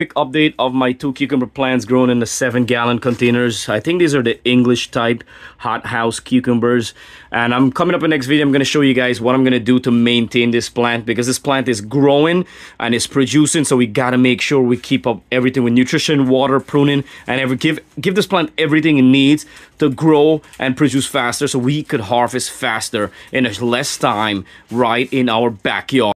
quick update of my two cucumber plants grown in the seven gallon containers. I think these are the english type hothouse cucumbers. And i'm coming up in the next video i'm going to show you guys what i'm going to do to maintain this plant because this plant is growing and it's producing so we got to make sure we keep up everything with nutrition water pruning and every give give this plant everything it needs to grow and produce faster so we could harvest faster in less time right in our backyard.